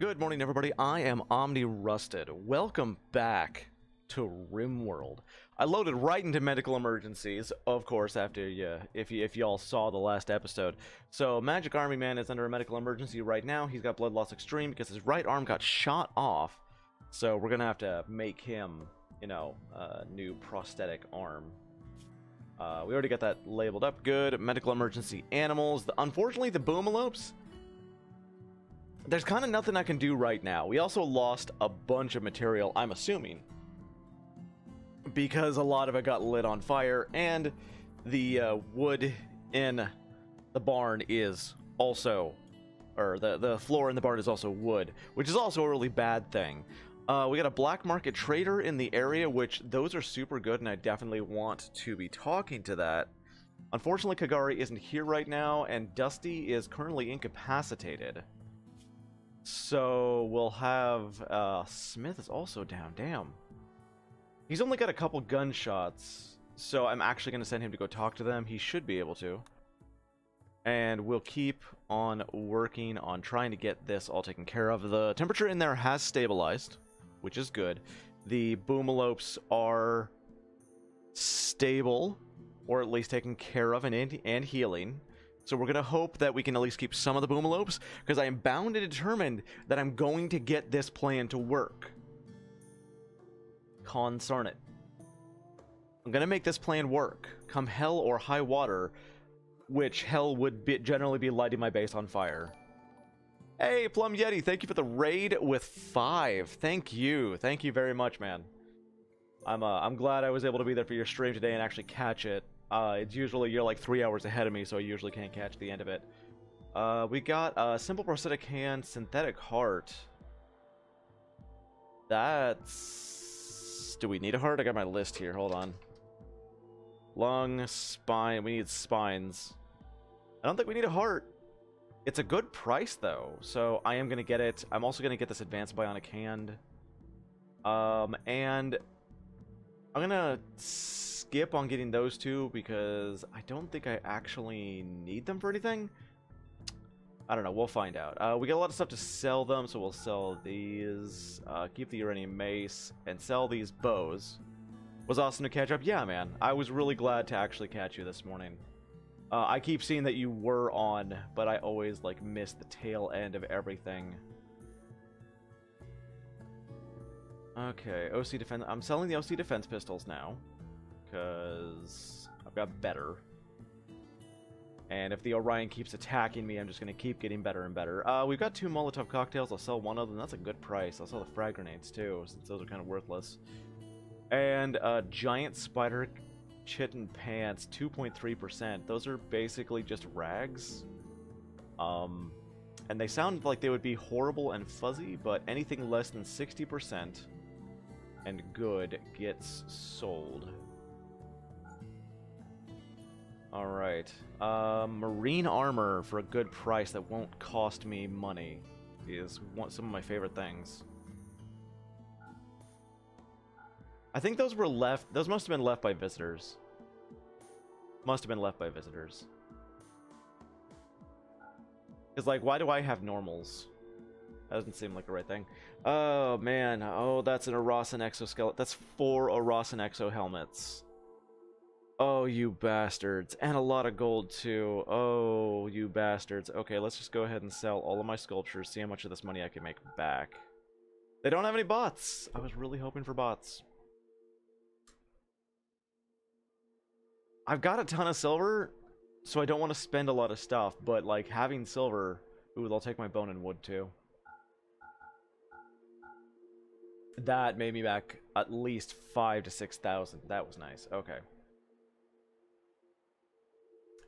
Good morning, everybody. I am Omni Rusted. Welcome back to RimWorld. I loaded right into medical emergencies, of course, after you, if you, if y'all saw the last episode. So Magic Army Man is under a medical emergency right now. He's got blood loss extreme because his right arm got shot off. So we're gonna have to make him, you know, a new prosthetic arm. Uh, we already got that labeled up. Good. Medical emergency animals. The, unfortunately, the boomalopes there's kind of nothing I can do right now. We also lost a bunch of material, I'm assuming, because a lot of it got lit on fire, and the uh, wood in the barn is also, or the, the floor in the barn is also wood, which is also a really bad thing. Uh, we got a black market trader in the area, which those are super good, and I definitely want to be talking to that. Unfortunately, Kagari isn't here right now, and Dusty is currently incapacitated. So we'll have uh, Smith is also down. Damn. He's only got a couple gunshots, so I'm actually going to send him to go talk to them. He should be able to. And we'll keep on working on trying to get this all taken care of. The temperature in there has stabilized, which is good. The boomalopes are stable, or at least taken care of and, and healing. So we're going to hope that we can at least keep some of the boomalopes, because I am bound and determined that I'm going to get this plan to work. Concern it. I'm going to make this plan work, come hell or high water, which hell would be, generally be lighting my base on fire. Hey, Plum Yeti, thank you for the raid with five. Thank you. Thank you very much, man. I'm, uh, I'm glad I was able to be there for your stream today and actually catch it. Uh, it's usually you're like three hours ahead of me, so I usually can't catch the end of it. Uh, we got a simple prosthetic hand, synthetic heart. That's... Do we need a heart? I got my list here. Hold on. Lung, spine. We need spines. I don't think we need a heart. It's a good price, though, so I am going to get it. I'm also going to get this advanced bionic hand. Um, and I'm to skip on getting those two because I don't think I actually need them for anything. I don't know. We'll find out. Uh, we got a lot of stuff to sell them, so we'll sell these. Uh, keep the uranium mace and sell these bows. Was awesome to catch up. Yeah, man. I was really glad to actually catch you this morning. Uh, I keep seeing that you were on, but I always like miss the tail end of everything. Okay, OC defense. I'm selling the OC defense pistols now because I've got better. And if the Orion keeps attacking me, I'm just going to keep getting better and better. Uh, we've got two Molotov cocktails. I'll sell one of them. That's a good price. I'll sell the frag grenades, too, since those are kind of worthless. And uh, Giant Spider Chitin Pants, 2.3%. Those are basically just rags. Um, and they sound like they would be horrible and fuzzy, but anything less than 60% and good gets sold. Alright. Uh, marine armor for a good price that won't cost me money is one, some of my favorite things. I think those were left... Those must have been left by visitors. Must have been left by visitors. Because, like, why do I have normals? That doesn't seem like the right thing. Oh, man. Oh, that's an Arasan exoskeleton. That's four Arasan exo helmets. Oh, you bastards. And a lot of gold, too. Oh, you bastards. Okay, let's just go ahead and sell all of my sculptures, see how much of this money I can make back. They don't have any bots. I was really hoping for bots. I've got a ton of silver, so I don't want to spend a lot of stuff, but, like, having silver... Ooh, they'll take my bone and wood, too. That made me back at least five to 6,000. That was nice. Okay.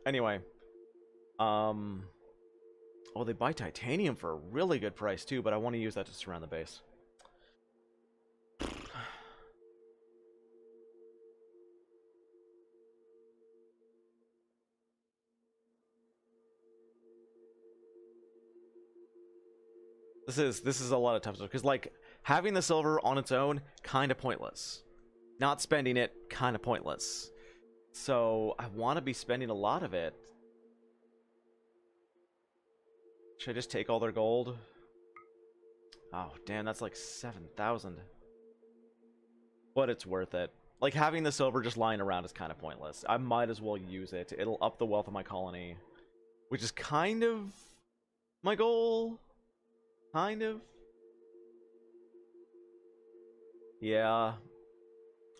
Anyway. Um... Oh, they buy titanium for a really good price, too, but I want to use that to surround the base. This is this is a lot of tough stuff because like having the silver on its own kind of pointless. Not spending it kind of pointless. So I want to be spending a lot of it. Should I just take all their gold? Oh, damn, that's like 7,000. But it's worth it. Like, having the silver just lying around is kind of pointless. I might as well use it. It'll up the wealth of my colony. Which is kind of my goal. Kind of. Yeah.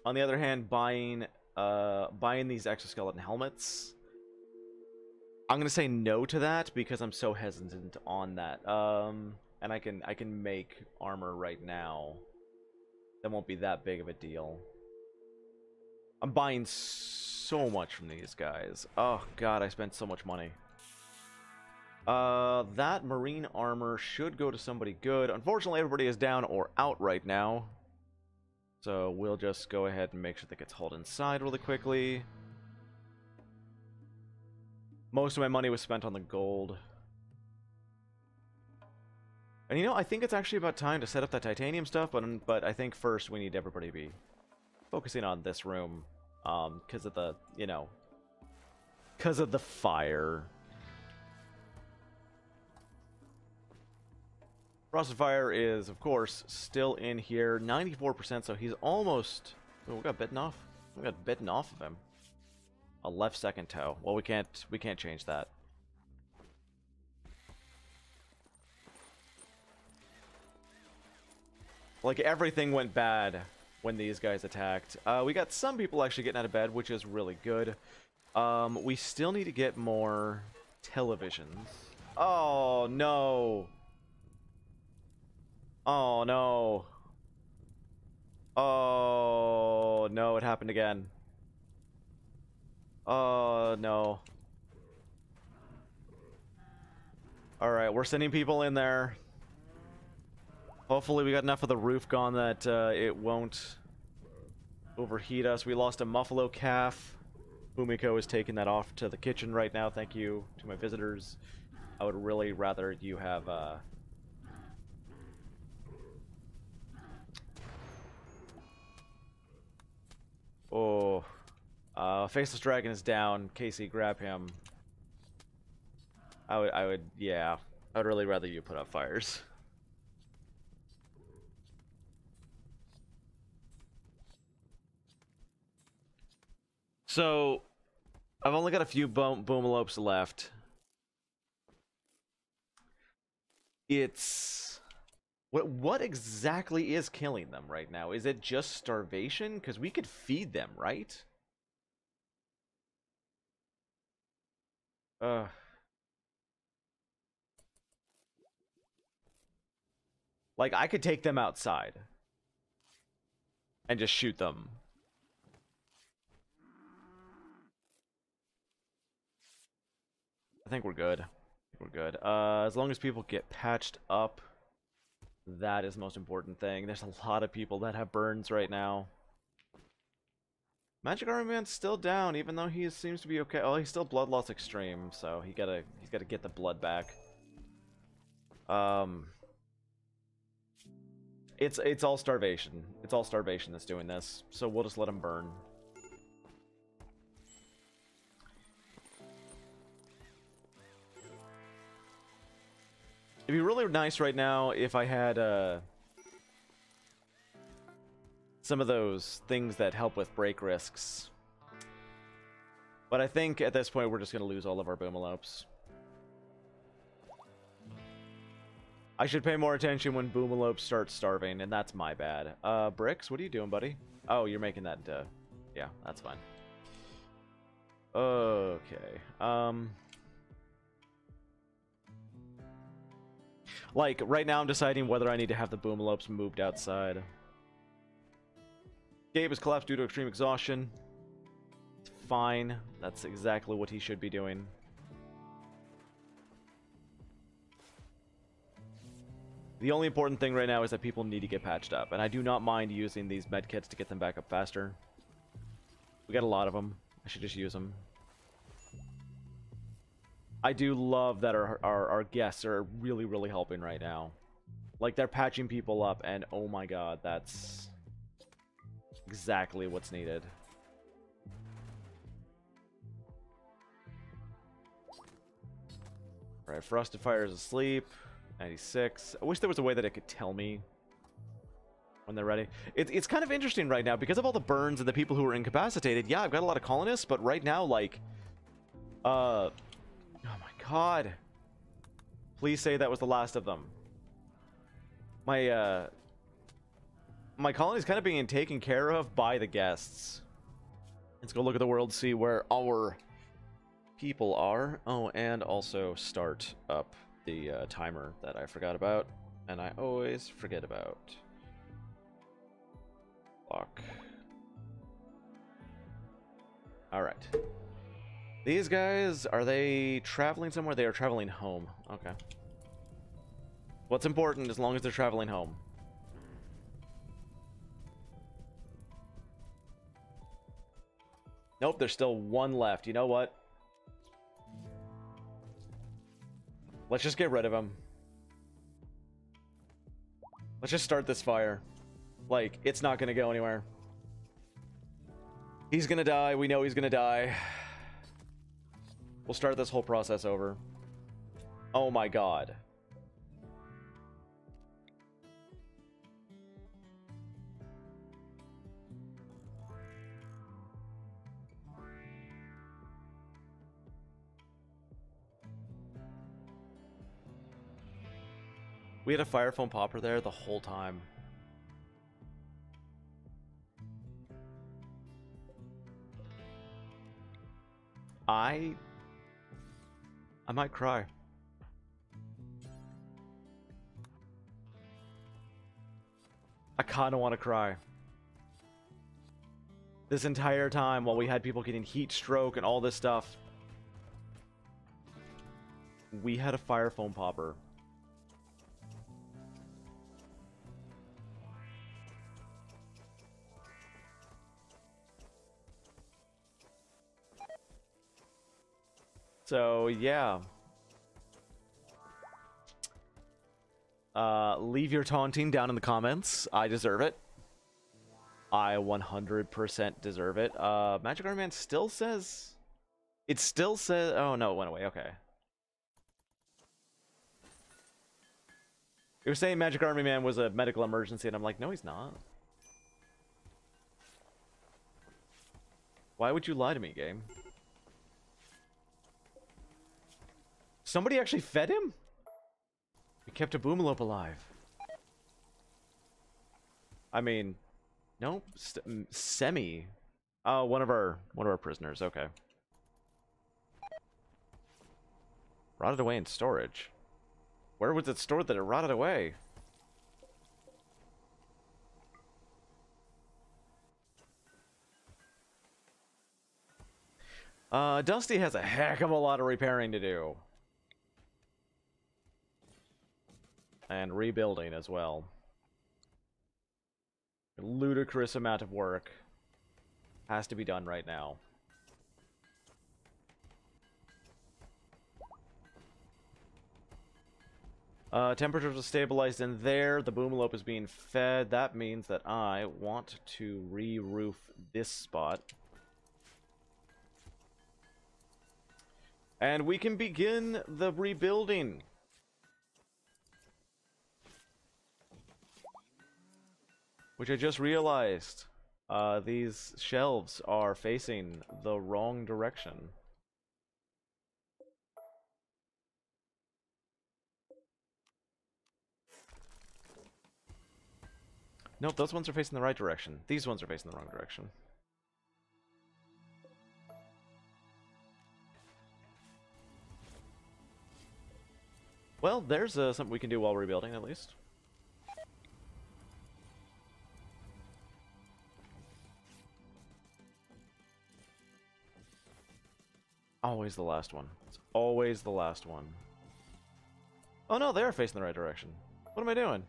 On the other hand, buying uh buying these exoskeleton helmets I'm gonna say no to that because I'm so hesitant on that. Um, and I can I can make armor right now. That won't be that big of a deal. I'm buying so much from these guys. Oh god, I spent so much money. Uh, that marine armor should go to somebody good. Unfortunately, everybody is down or out right now. So we'll just go ahead and make sure that gets hauled inside really quickly. Most of my money was spent on the gold. And you know, I think it's actually about time to set up that titanium stuff, but but I think first we need everybody to be focusing on this room, um, because of the, you know, because of the fire. Frosted Fire is, of course, still in here, 94%, so he's almost... Oh, we got bitten off. We got bitten off of him. A left second toe. Well, we can't we can't change that. Like everything went bad when these guys attacked. Uh, we got some people actually getting out of bed, which is really good. Um, we still need to get more televisions. Oh no. Oh no. Oh no, it happened again. Oh, no. Alright, we're sending people in there. Hopefully we got enough of the roof gone that uh, it won't overheat us. We lost a Muffalo calf. Fumiko is taking that off to the kitchen right now. Thank you to my visitors. I would really rather you have... Uh... Oh... Uh, Faceless Dragon is down. Casey, grab him. I would, I would, yeah. I would really rather you put out fires. So, I've only got a few boom boomalopes left. It's... What, what exactly is killing them right now? Is it just starvation? Because we could feed them, right? Like, I could take them outside. And just shoot them. I think we're good. We're good. Uh, as long as people get patched up, that is the most important thing. There's a lot of people that have burns right now. Magic Army Man's still down, even though he seems to be okay. Oh, he's still blood loss extreme, so he gotta he's gotta get the blood back. Um, it's it's all starvation. It's all starvation that's doing this. So we'll just let him burn. It'd be really nice right now if I had uh some of those things that help with break risks. But I think at this point we're just going to lose all of our boomalopes. I should pay more attention when boomalopes start starving, and that's my bad. Uh, Bricks, what are you doing, buddy? Oh, you're making that, uh, yeah, that's fine. Okay, um... Like, right now I'm deciding whether I need to have the boomalopes moved outside. Gabe has collapsed due to extreme exhaustion. It's fine. That's exactly what he should be doing. The only important thing right now is that people need to get patched up, and I do not mind using these medkits to get them back up faster. We got a lot of them. I should just use them. I do love that our, our, our guests are really, really helping right now. Like, they're patching people up, and oh my god, that's exactly what's needed. Alright, Frosted Fire is asleep. 96. I wish there was a way that it could tell me when they're ready. It, it's kind of interesting right now because of all the burns and the people who are incapacitated. Yeah, I've got a lot of colonists, but right now, like, uh, oh my god. Please say that was the last of them. My, uh, my colony's kind of being taken care of by the guests. Let's go look at the world, see where our people are. Oh, and also start up the uh, timer that I forgot about, and I always forget about. Lock. Alright. These guys, are they traveling somewhere? They are traveling home. Okay. What's important as long as they're traveling home? Nope, there's still one left. You know what? Let's just get rid of him. Let's just start this fire. Like, it's not gonna go anywhere. He's gonna die. We know he's gonna die. We'll start this whole process over. Oh my god. We had a fire foam popper there the whole time. I... I might cry. I kinda wanna cry. This entire time while we had people getting heat stroke and all this stuff, we had a fire foam popper. So, yeah. Uh, leave your taunting down in the comments. I deserve it. I 100% deserve it. Uh, Magic Army Man still says... It still says... Oh, no, it went away. Okay. You were saying Magic Army Man was a medical emergency, and I'm like, no, he's not. Why would you lie to me, game? Somebody actually fed him? We kept a Boomalope alive. I mean, no, semi. Oh, one of our one of our prisoners. Okay. Rotted away in storage. Where was it stored that it rotted away? Uh, Dusty has a heck of a lot of repairing to do. And rebuilding as well. A ludicrous amount of work has to be done right now. Uh, temperatures are stabilized in there. The boomalope is being fed. That means that I want to re-roof this spot. And we can begin the rebuilding. Which I just realized. Uh, these shelves are facing the wrong direction. Nope, those ones are facing the right direction. These ones are facing the wrong direction. Well, there's uh, something we can do while rebuilding, at least. Always the last one. It's always the last one. Oh no, they are facing the right direction. What am I doing?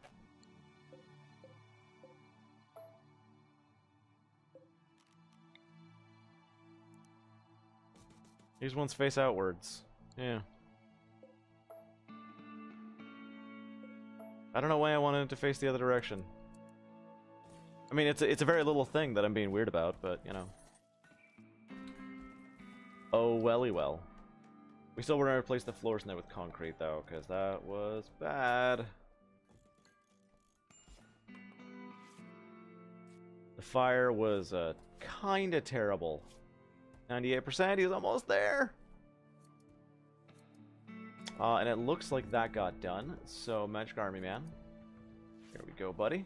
These ones face outwards. Yeah. I don't know why I wanted to face the other direction. I mean, it's a, it's a very little thing that I'm being weird about, but, you know. Oh, welly well. We still want to replace the floors there with concrete, though, because that was bad. The fire was uh, kind of terrible. 98%, he's almost there. Uh, and it looks like that got done. So, Magic Army Man. Here we go, buddy.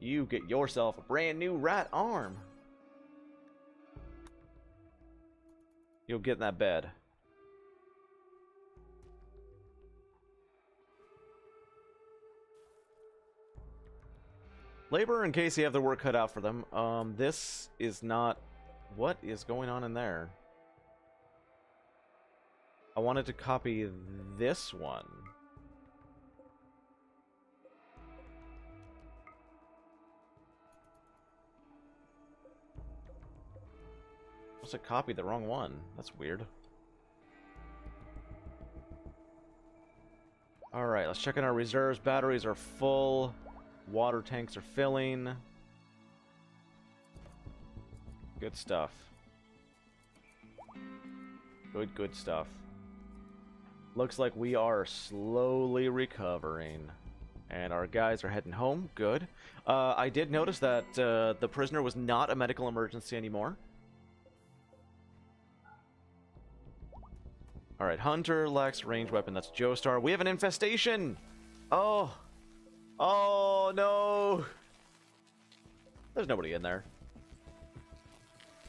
You get yourself a brand new rat arm. You'll get in that bed. Labor and Casey have their work cut out for them. Um, this is not... What is going on in there? I wanted to copy this one. Must have copied the wrong one. That's weird. Alright, let's check in our reserves. Batteries are full. Water tanks are filling. Good stuff. Good, good stuff. Looks like we are slowly recovering. And our guys are heading home. Good. Uh, I did notice that uh, the prisoner was not a medical emergency anymore. Alright, Hunter lacks range weapon. That's Joestar. We have an infestation! Oh! Oh, no! There's nobody in there.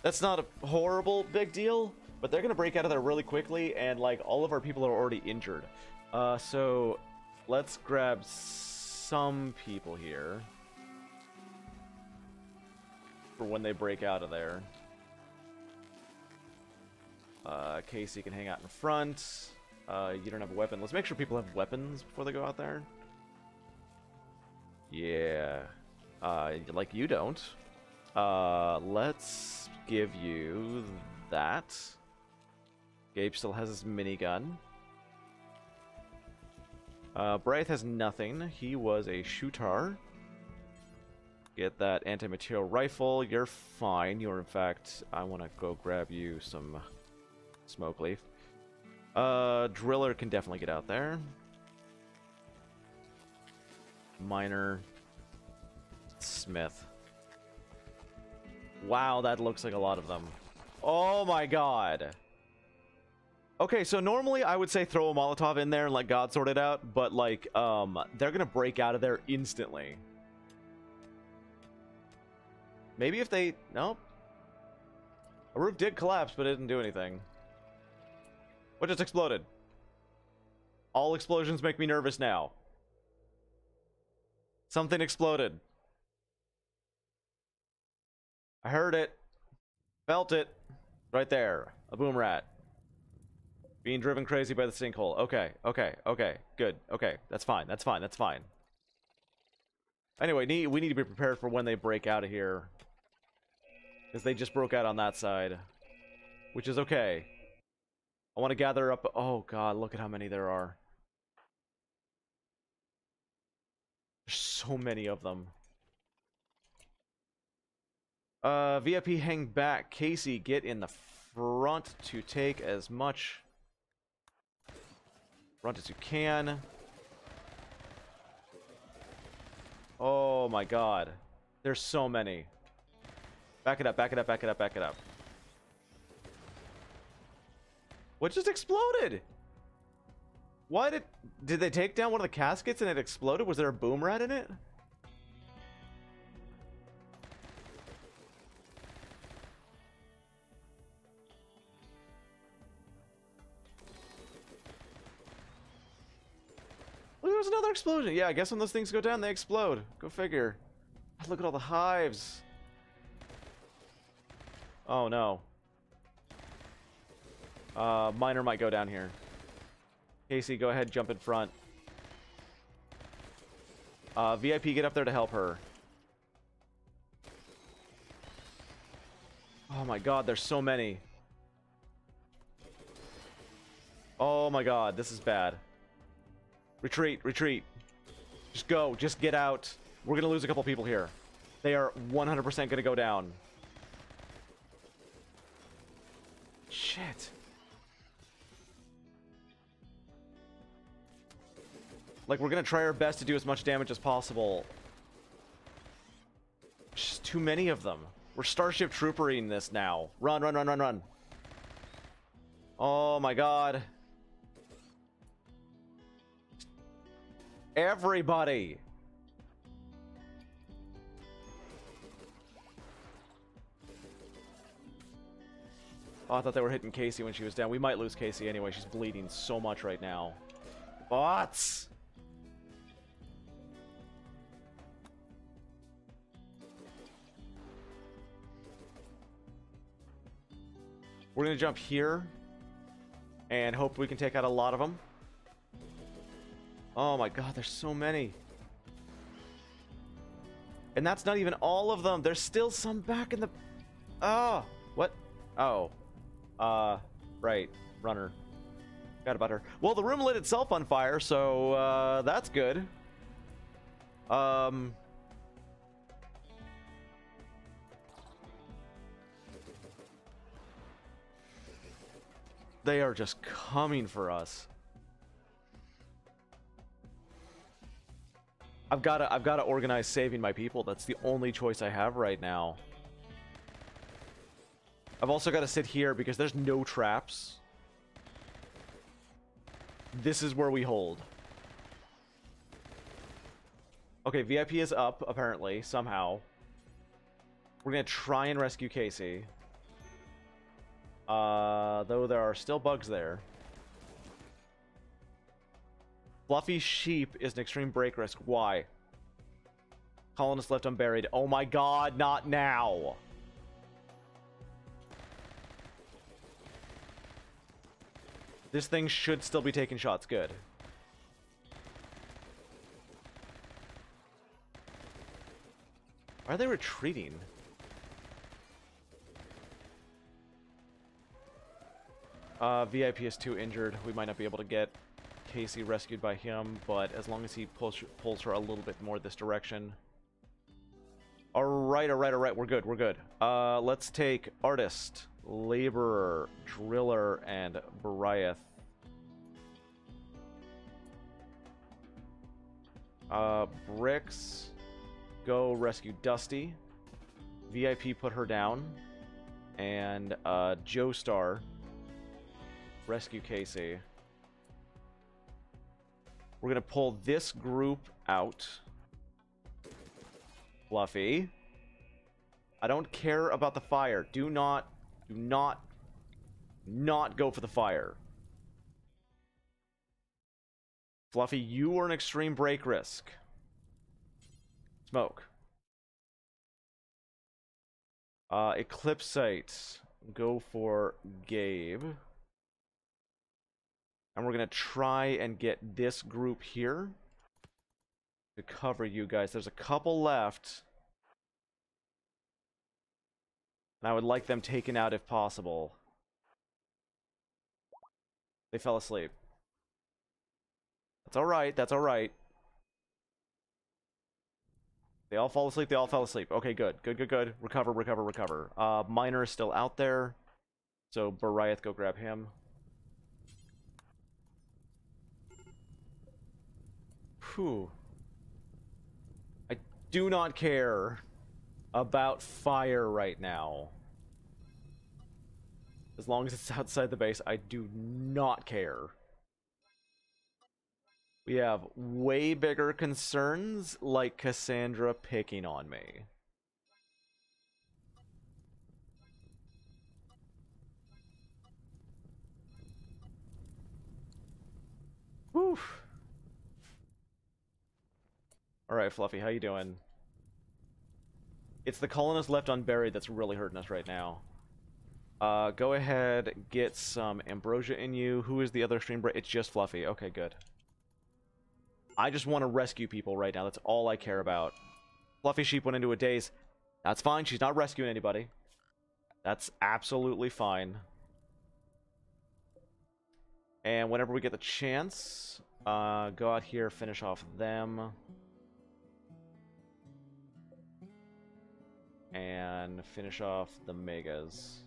That's not a horrible big deal, but they're going to break out of there really quickly, and, like, all of our people are already injured. Uh, so, let's grab some people here. For when they break out of there. Uh, Casey can hang out in front. Uh, you don't have a weapon. Let's make sure people have weapons before they go out there. Yeah. Uh, like you don't. Uh, let's give you that. Gabe still has his minigun. Uh, Brythe has nothing. He was a shooter. Get that anti-material rifle. You're fine. You're, in fact, I want to go grab you some smoke leaf. Uh, Driller can definitely get out there. Miner. Smith. Wow, that looks like a lot of them. Oh my god. Okay, so normally I would say throw a Molotov in there and let God sort it out, but like, um, they're gonna break out of there instantly. Maybe if they... Nope. A roof did collapse, but it didn't do anything. What just exploded? All explosions make me nervous now. Something exploded. I heard it. Felt it. Right there. A boom rat. Being driven crazy by the sinkhole. Okay, okay, okay. Good. Okay, that's fine. That's fine. That's fine. Anyway, need, we need to be prepared for when they break out of here. Because they just broke out on that side. Which is okay. I want to gather up... Oh, God, look at how many there are. There's so many of them. Uh, VIP hang back. Casey, get in the front to take as much front as you can. Oh my god. There's so many. Back it up, back it up, back it up, back it up. What just exploded? Why did... Did they take down one of the caskets and it exploded? Was there a boom rat in it? Look, there was another explosion. Yeah, I guess when those things go down, they explode. Go figure. Look at all the hives. Oh, no. Uh, Miner might go down here. Casey, go ahead, jump in front. Uh, VIP, get up there to help her. Oh my god, there's so many. Oh my god, this is bad. Retreat, retreat. Just go, just get out. We're gonna lose a couple people here. They are 100% gonna go down. Shit. Like, we're gonna try our best to do as much damage as possible. Just too many of them. We're Starship Troopering this now. Run, run, run, run, run. Oh my god. Everybody! Oh, I thought they were hitting Casey when she was down. We might lose Casey anyway. She's bleeding so much right now. Bots! We're going to jump here and hope we can take out a lot of them. Oh my god, there's so many. And that's not even all of them. There's still some back in the... Oh, what? Oh. Uh, right. Runner. Got about her. Well, the room lit itself on fire, so uh, that's good. Um... They are just coming for us. I've got to I've got to organize saving my people. That's the only choice I have right now. I've also got to sit here because there's no traps. This is where we hold. Okay, VIP is up, apparently, somehow. We're going to try and rescue Casey. Uh, though there are still bugs there. Fluffy Sheep is an extreme break risk. Why? Colonist left unburied. Oh my god, not now! This thing should still be taking shots. Good. Are they retreating? Uh, VIP is too injured. We might not be able to get Casey rescued by him, but as long as he pulls, pulls her a little bit more this direction. Alright, alright, alright. We're good, we're good. Uh, let's take Artist, Laborer, Driller, and Bariath. Uh, Bricks, go rescue Dusty. VIP put her down. And, uh, Joestar, rescue Casey. We're going to pull this group out. Fluffy. I don't care about the fire. Do not, do not, not go for the fire. Fluffy, you are an extreme break risk. Smoke. Uh, Eclipsite. Go for Gabe. And we're going to try and get this group here to cover you guys. There's a couple left. And I would like them taken out if possible. They fell asleep. That's alright, that's alright. They all fall asleep, they all fell asleep. Okay, good, good, good, good. Recover, recover, recover. Uh, Miner is still out there. So, Bariath, go grab him. Whew. I do not care about fire right now. As long as it's outside the base, I do not care. We have way bigger concerns, like Cassandra picking on me. Alright, Fluffy, how you doing? It's the colonist left unburied that's really hurting us right now. Uh, go ahead, get some ambrosia in you. Who is the other stream? It's just Fluffy. Okay, good. I just want to rescue people right now. That's all I care about. Fluffy Sheep went into a daze. That's fine. She's not rescuing anybody. That's absolutely fine. And whenever we get the chance, uh, go out here, finish off them. And finish off the megas.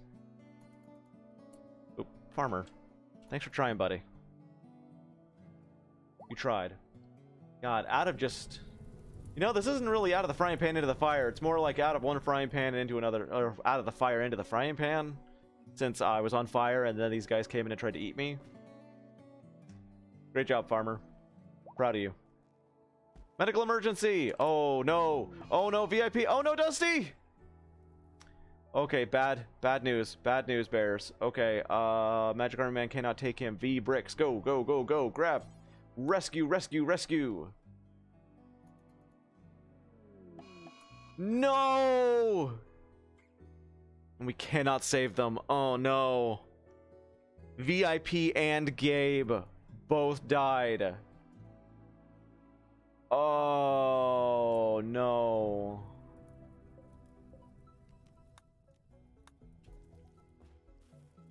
Oop, farmer. Thanks for trying, buddy. You tried. God, out of just... You know, this isn't really out of the frying pan into the fire. It's more like out of one frying pan into another, or out of the fire into the frying pan. Since I was on fire and then these guys came in and tried to eat me. Great job, farmer. Proud of you. Medical emergency! Oh, no. Oh, no, VIP. Oh, no, Dusty! Okay, bad, bad news. Bad news, bears. Okay, uh, Magic Army Man cannot take him. V bricks. Go, go, go, go. Grab. Rescue, rescue, rescue. No! And we cannot save them. Oh, no. VIP and Gabe both died. Oh, no.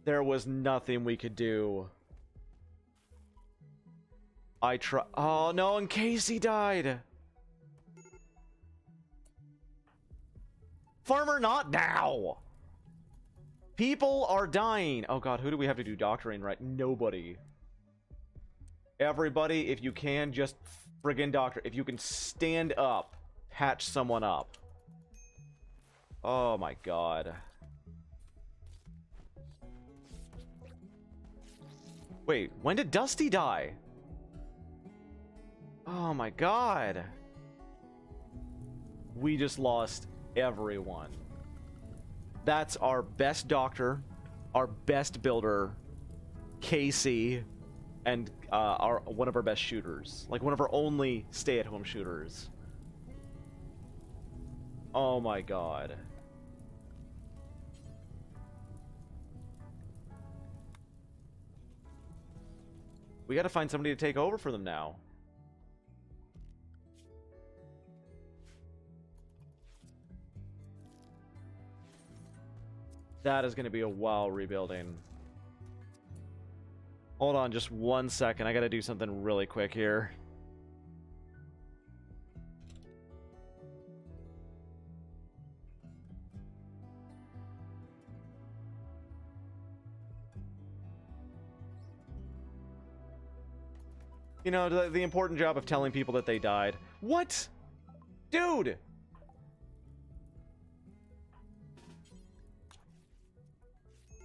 There was nothing we could do. I try- Oh, no, and Casey died! Farmer, not now! People are dying! Oh god, who do we have to do doctoring right? Nobody. Everybody, if you can, just friggin' doctor. If you can stand up, patch someone up. Oh my god. Wait, when did Dusty die? Oh my god. We just lost everyone. That's our best doctor, our best builder, Casey, and uh, our one of our best shooters. Like one of our only stay-at-home shooters. Oh my god. We gotta find somebody to take over for them now. That is to be a while rebuilding. Hold on just one second. I got to do something really quick here. You know, the, the important job of telling people that they died. What? Dude!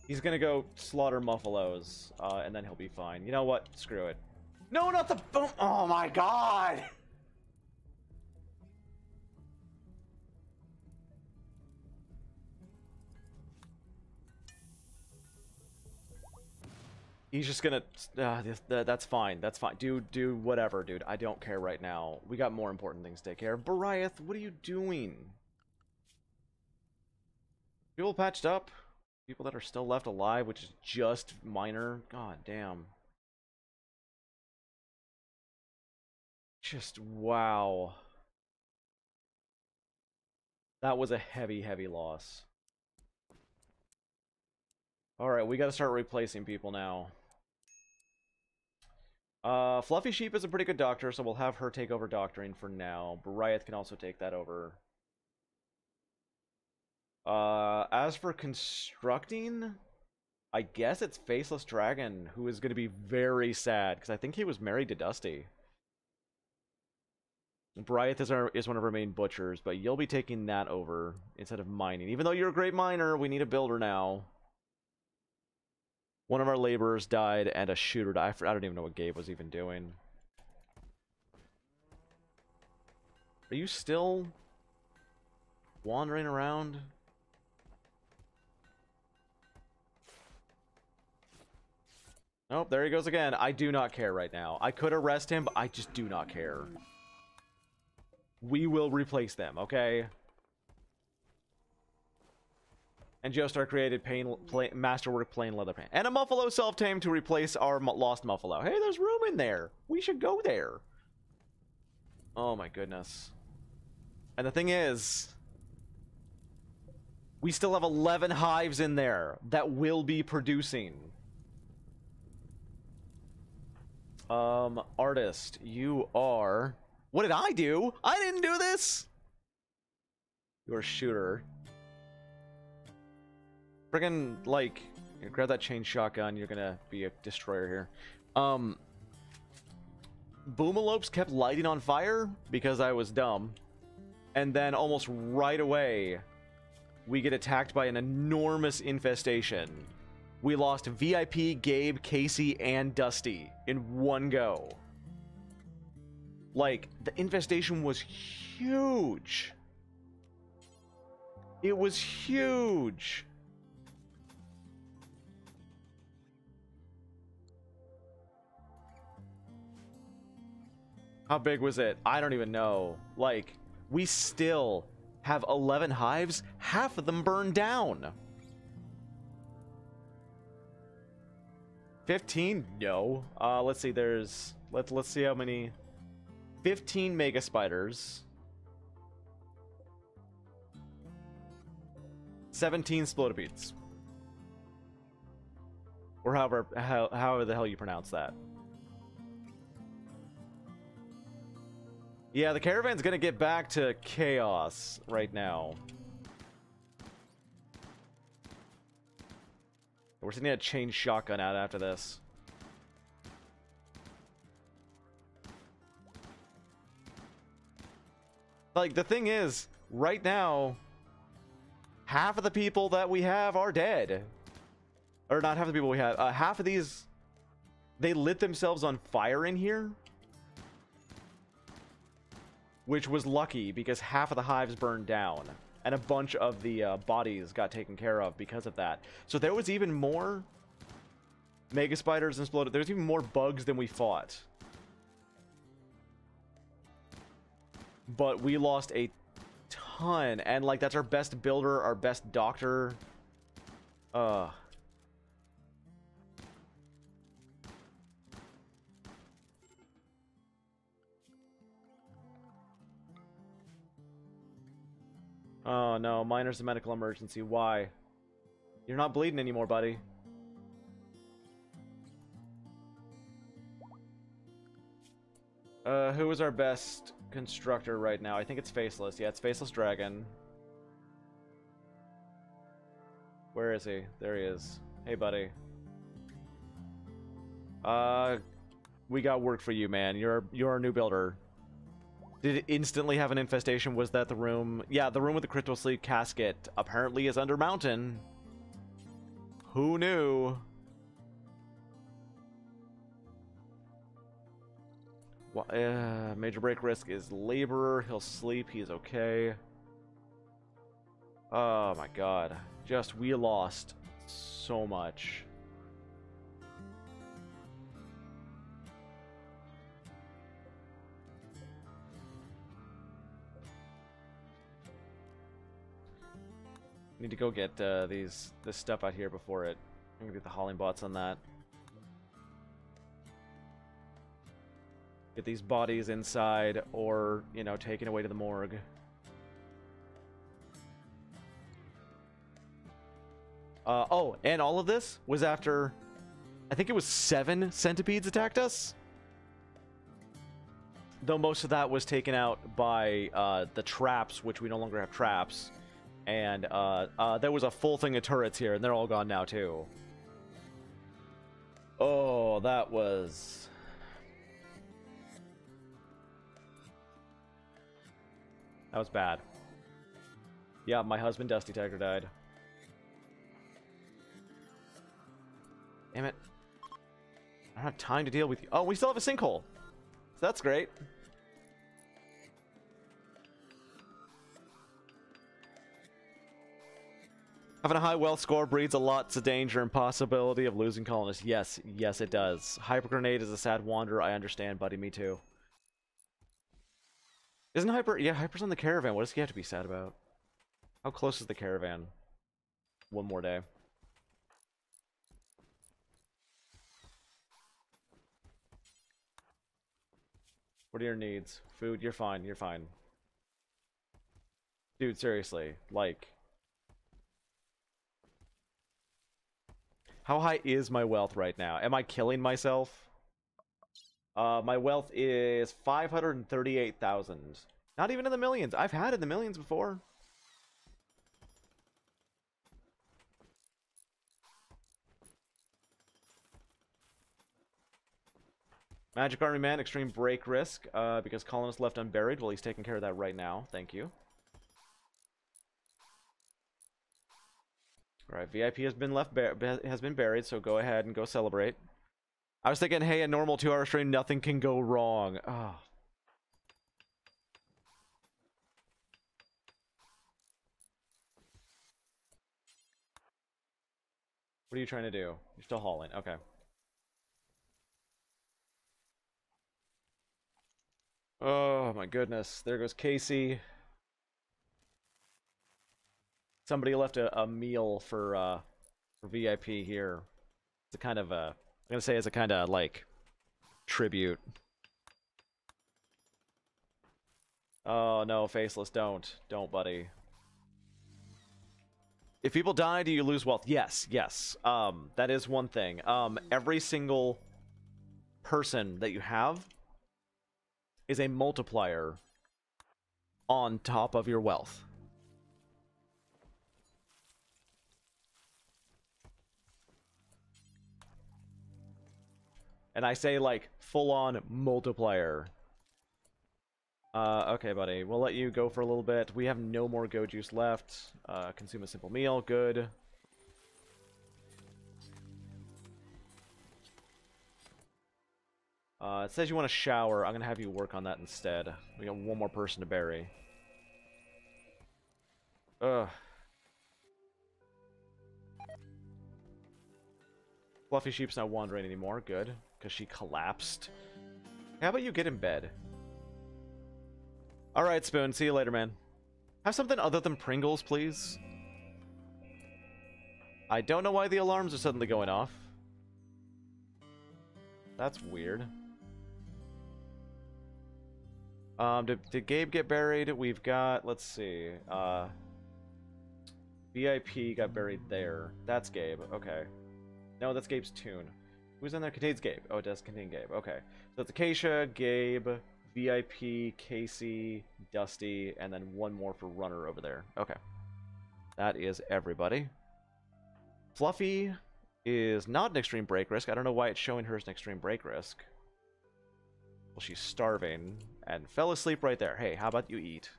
He's gonna go slaughter Muffalos, uh, and then he'll be fine. You know what? Screw it. No, not the boom! Oh my god! He's just gonna. Uh, that's fine. That's fine. Do do whatever, dude. I don't care right now. We got more important things to take care of. Bariath, what are you doing? People patched up? people that are still left alive, which is just minor. God damn. Just wow. That was a heavy, heavy loss. Alright, we gotta start replacing people now. Uh, Fluffy Sheep is a pretty good doctor, so we'll have her take over doctoring for now. Bryeth can also take that over. Uh, as for constructing, I guess it's Faceless Dragon, who is going to be very sad, because I think he was married to Dusty. Bryeth is, our, is one of our main butchers, but you'll be taking that over instead of mining. Even though you're a great miner, we need a builder now. One of our laborers died, and a shooter died. I don't even know what Gabe was even doing. Are you still wandering around? Nope, there he goes again. I do not care right now. I could arrest him, but I just do not care. We will replace them, okay? And Joestar created pain, play, Masterwork plain leather pant. And a Muffalo self-tame to replace our lost Muffalo. Hey, there's room in there. We should go there. Oh my goodness. And the thing is, we still have 11 hives in there that will be producing. Um, artist, you are... What did I do? I didn't do this! You're a shooter. Friggin', like, grab that chain shotgun, you're gonna be a destroyer here. Um, Boomalopes kept lighting on fire because I was dumb. And then almost right away, we get attacked by an enormous infestation. We lost VIP, Gabe, Casey, and Dusty in one go. Like, the infestation was huge. It was huge. How big was it? I don't even know. Like, we still have 11 hives, half of them burned down. 15? No. Uh, let's see, there's... Let's, let's see how many... 15 mega spiders. 17 splodipedes. Or however, how, however the hell you pronounce that. Yeah, the caravan's gonna get back to chaos right now. We're sending a chain shotgun out after this. Like, the thing is, right now, half of the people that we have are dead. Or not half the people we have. Uh, half of these, they lit themselves on fire in here which was lucky because half of the hives burned down and a bunch of the uh, bodies got taken care of because of that. So there was even more mega spiders and exploded. There's even more bugs than we fought. But we lost a ton and like that's our best builder, our best doctor. Uh Oh no, miner's a medical emergency. Why? You're not bleeding anymore, buddy. Uh, who is our best constructor right now? I think it's Faceless. Yeah, it's Faceless Dragon. Where is he? There he is. Hey, buddy. Uh, we got work for you, man. You're you're our new builder. Did it instantly have an infestation? Was that the room? Yeah, the room with the cryptosleep casket apparently is under mountain. Who knew? Well, uh, major break risk is laborer. He'll sleep. He's okay. Oh my god. Just, we lost so much. Need to go get uh, these this stuff out here before it. I'm gonna get the hauling bots on that. Get these bodies inside, or you know, taken away to the morgue. Uh, oh, and all of this was after, I think it was seven centipedes attacked us. Though most of that was taken out by uh, the traps, which we no longer have traps and uh, uh, there was a full thing of turrets here, and they're all gone now too. Oh, that was... That was bad. Yeah, my husband Dusty Tiger died. Damn it. I don't have time to deal with you. Oh, we still have a sinkhole. So that's great. Having a high wealth score breeds a lot of danger and possibility of losing colonists. Yes, yes it does. Hyper Grenade is a sad wanderer. I understand, buddy. Me too. Isn't Hyper... Yeah, Hyper's on the caravan. What does he have to be sad about? How close is the caravan? One more day. What are your needs? Food? You're fine. You're fine. Dude, seriously. Like... How high is my wealth right now? Am I killing myself? Uh, my wealth is 538,000. Not even in the millions. I've had in the millions before. Magic Army Man, extreme break risk, uh, because Colonist left unburied. Well, he's taking care of that right now. Thank you. Alright, VIP has been left has been buried, so go ahead and go celebrate. I was thinking, hey, a normal two-hour stream, nothing can go wrong. Oh. What are you trying to do? You're still hauling. Okay. Oh my goodness. There goes Casey. Somebody left a, a meal for uh for VIP here. It's a kind of a I'm gonna say it's a kind of like tribute. Oh no, faceless, don't. Don't, buddy. If people die, do you lose wealth? Yes, yes. Um, that is one thing. Um, every single person that you have is a multiplier on top of your wealth. And I say like full-on multiplier. Uh, okay, buddy. We'll let you go for a little bit. We have no more go juice left. Uh, consume a simple meal. Good. Uh, it says you want to shower. I'm going to have you work on that instead. We got one more person to bury. Ugh. Fluffy Sheep's not wandering anymore. Good. Because she collapsed. How about you get in bed? Alright, Spoon. See you later, man. Have something other than Pringles, please. I don't know why the alarms are suddenly going off. That's weird. Um, did, did Gabe get buried? We've got, let's see, uh, VIP got buried there. That's Gabe, okay. No, that's Gabe's tune. Who's in there? Contains Gabe. Oh, it does contain Gabe, okay. So it's Acacia, Gabe, VIP, Casey, Dusty, and then one more for Runner over there. Okay. That is everybody. Fluffy is not an extreme break risk. I don't know why it's showing her as an extreme break risk. Well, she's starving and fell asleep right there. Hey, how about you eat?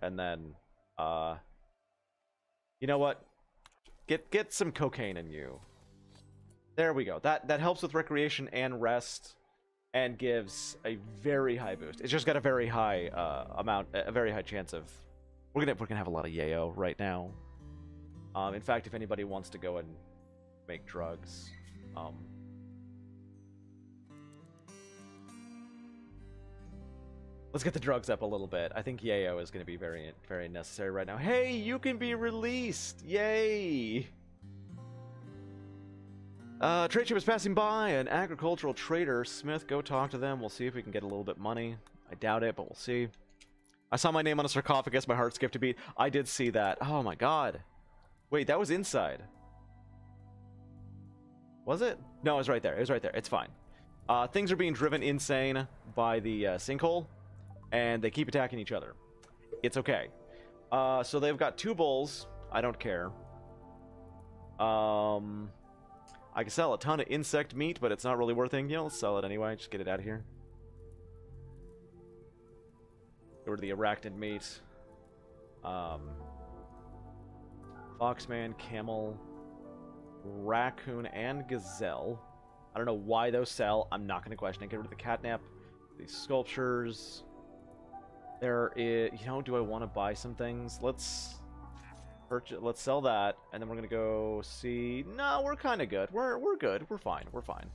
And then, uh, you know what? Get get some cocaine in you. There we go. That that helps with recreation and rest, and gives a very high boost. It's just got a very high uh, amount, a very high chance of. We're gonna we're gonna have a lot of yayo right now. Um, in fact, if anybody wants to go and make drugs, um, let's get the drugs up a little bit. I think yayo is going to be very, very necessary right now. Hey, you can be released! Yay! Uh, trade ship is passing by. An agricultural trader. Smith, go talk to them. We'll see if we can get a little bit money. I doubt it, but we'll see. I saw my name on a sarcophagus. My heart skipped a beat. I did see that. Oh my god. Wait, that was inside. Was it? No, it was right there. It was right there. It's fine. Uh, things are being driven insane by the uh, sinkhole, and they keep attacking each other. It's okay. Uh, so they've got two bulls. I don't care. Um, I can sell a ton of insect meat, but it's not really worth anything. You know, let's sell it anyway. Just get it out of here. Go to the arachnid meat. Um, Foxman, camel, raccoon, and gazelle. I don't know why those sell. I'm not going to question it. Get rid of the catnap. These sculptures. There is, you know, do I want to buy some things? Let's purchase. Let's sell that, and then we're gonna go see. No, we're kind of good. We're we're good. We're fine. We're fine.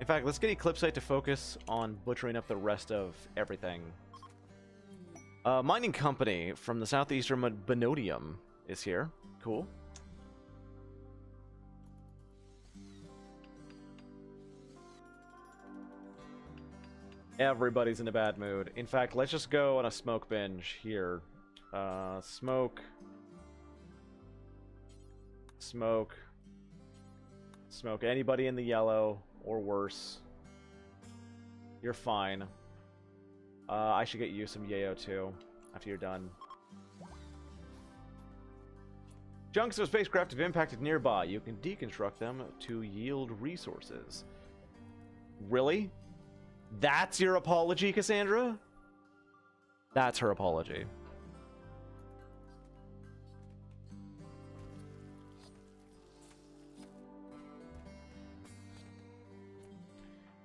In fact, let's get Eclipsite to focus on butchering up the rest of everything. Uh, mining company from the southeastern Benodium is here. Cool. Everybody's in a bad mood. In fact, let's just go on a smoke binge here. Uh, smoke. Smoke. Smoke anybody in the yellow or worse. You're fine. Uh, I should get you some yayo too after you're done. Chunks of spacecraft have impacted nearby. You can deconstruct them to yield resources. Really? That's your apology, Cassandra? That's her apology.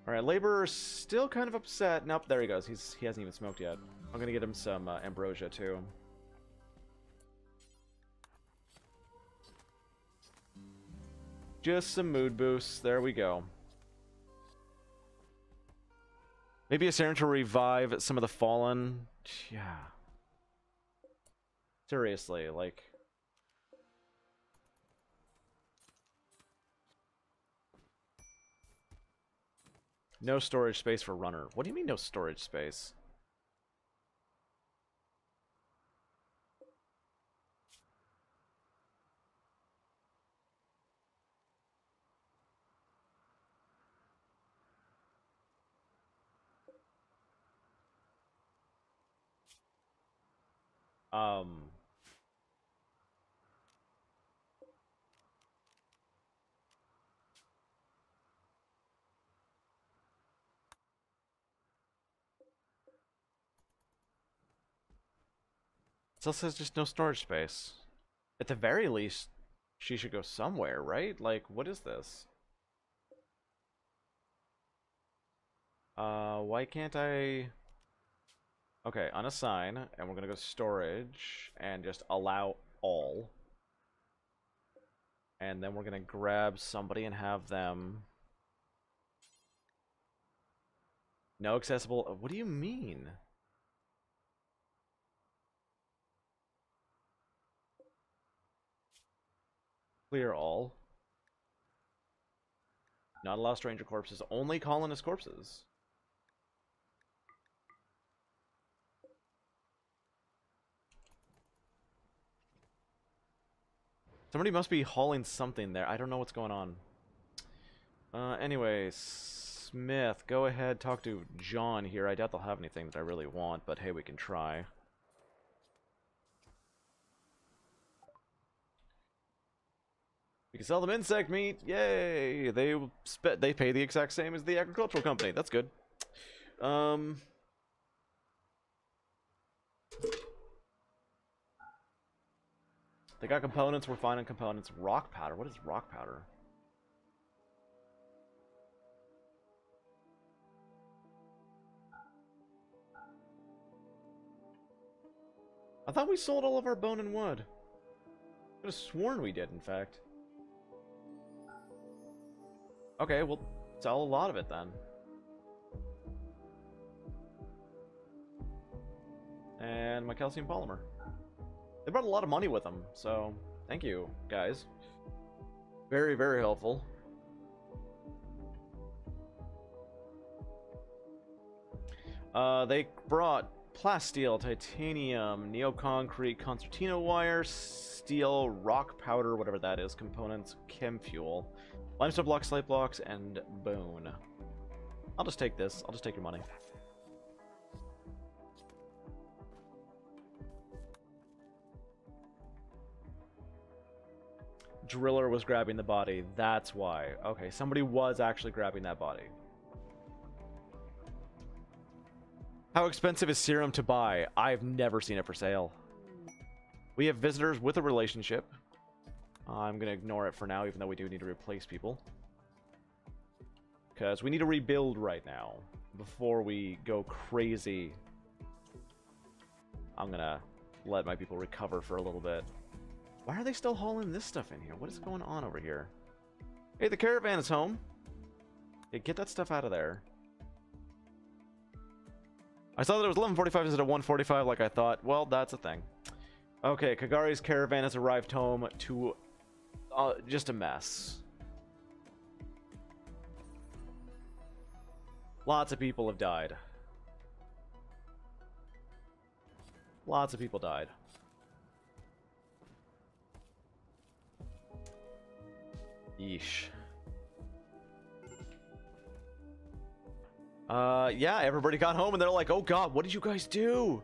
All right, Laborer's still kind of upset. Nope, there he goes. He's he hasn't even smoked yet. I'm gonna get him some uh, ambrosia too. Just some mood boosts. There we go. Maybe a serum to revive some of the fallen. Yeah. Seriously, like. No storage space for runner. What do you mean no storage space? Um, still says just no storage space. At the very least, she should go somewhere, right? Like, what is this? Uh, why can't I... Okay, unassign, and we're gonna go storage, and just allow all. And then we're gonna grab somebody and have them... No accessible... Uh, what do you mean? Clear all. Not allow stranger corpses, only colonist corpses. Somebody must be hauling something there. I don't know what's going on. Uh, anyway, Smith, go ahead, talk to John here. I doubt they'll have anything that I really want, but hey, we can try. We can sell them insect meat. Yay! They they pay the exact same as the agricultural company. That's good. Um, They got components, we're finding components. Rock powder, what is rock powder? I thought we sold all of our bone and wood. Could have sworn we did, in fact. Okay, we'll sell a lot of it then. And my calcium polymer. They brought a lot of money with them, so thank you, guys. Very, very helpful. Uh, they brought plasteel, titanium, neoconcrete, concertina wire, steel, rock powder, whatever that is, components, chem fuel, limestone blocks, slate blocks, and bone. I'll just take this. I'll just take your money. Driller was grabbing the body. That's why. Okay, somebody was actually grabbing that body. How expensive is serum to buy? I've never seen it for sale. We have visitors with a relationship. I'm going to ignore it for now, even though we do need to replace people. Because we need to rebuild right now. Before we go crazy. I'm going to let my people recover for a little bit. Why are they still hauling this stuff in here? What is going on over here? Hey, the caravan is home. Hey, get that stuff out of there. I saw that it was 11.45 instead of 1.45 like I thought. Well, that's a thing. Okay, Kagari's caravan has arrived home to uh, just a mess. Lots of people have died. Lots of people died. Yeesh. Uh, yeah, everybody got home and they're like, oh god, what did you guys do?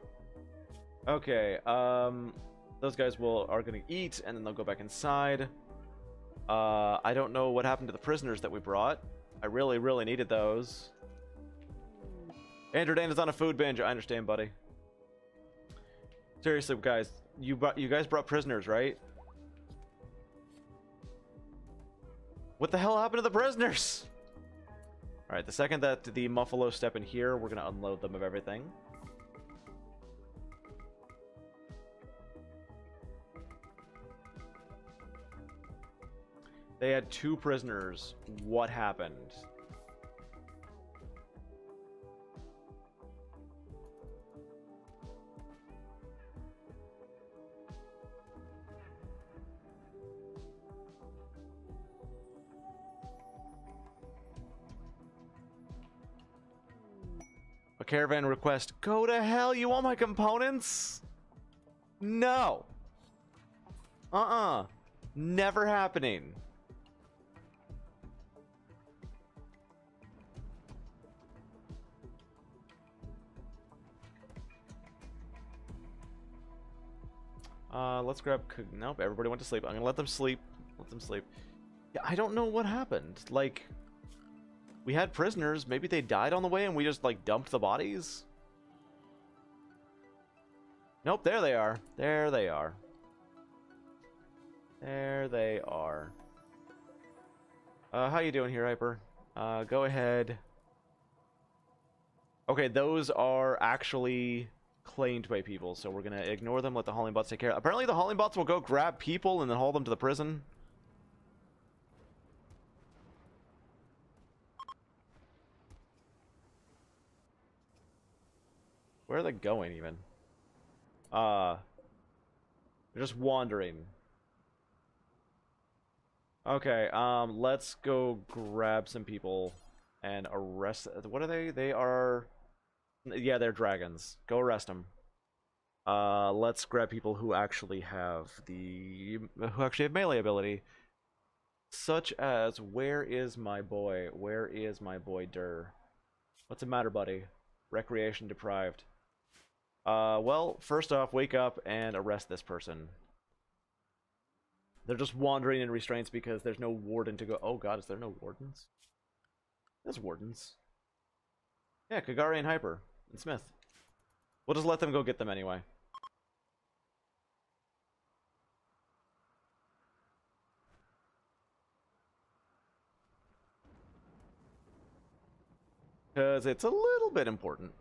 Okay, um, Those guys will are gonna eat, and then they'll go back inside. Uh, I don't know what happened to the prisoners that we brought. I really, really needed those. Andrew Dan is on a food binge. I understand, buddy. Seriously, guys, you brought, you guys brought prisoners, right? What the hell happened to the prisoners? All right, the second that the Muffalo step in here, we're gonna unload them of everything. They had two prisoners. What happened? Caravan request. Go to hell, you want my components? No. Uh-uh. Never happening. Uh, let's grab... Nope, everybody went to sleep. I'm gonna let them sleep. Let them sleep. Yeah, I don't know what happened. Like, we had prisoners. Maybe they died on the way and we just, like, dumped the bodies? Nope, there they are. There they are. There they are. Uh, how you doing here, Hyper? Uh, go ahead. Okay, those are actually claimed by people, so we're gonna ignore them, let the hauling bots take care. Apparently the hauling bots will go grab people and then haul them to the prison. Where are they going, even? Uh... They're just wandering. Okay, um, let's go grab some people and arrest... What are they? They are... Yeah, they're dragons. Go arrest them. Uh, let's grab people who actually have the who actually have melee ability, such as where is my boy? Where is my boy Dur? What's the matter, buddy? Recreation deprived. Uh, well, first off, wake up and arrest this person. They're just wandering in restraints because there's no warden to go. Oh God, is there no wardens? There's wardens. Yeah, Kagari and Hyper and Smith. We'll just let them go get them anyway. Because it's a little bit important.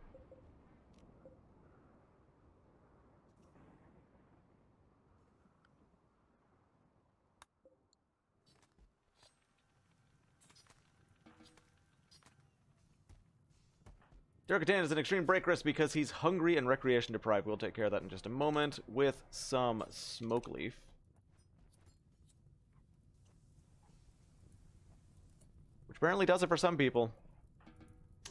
Durkatan is an extreme break risk because he's hungry and recreation deprived. We'll take care of that in just a moment with some smoke leaf. Which apparently does it for some people.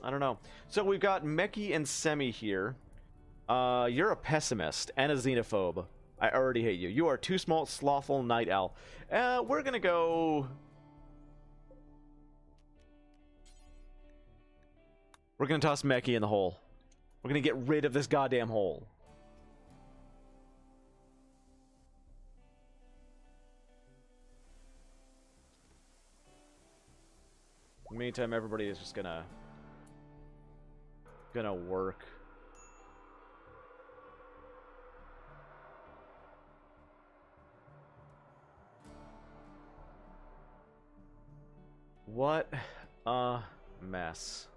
I don't know. So we've got Meki and Semi here. Uh, you're a pessimist and a xenophobe. I already hate you. You are too small, slothful night owl. Uh, we're gonna go We're gonna toss Meki in the hole. We're gonna get rid of this goddamn hole. In the meantime, everybody is just gonna... Gonna work. What a mess.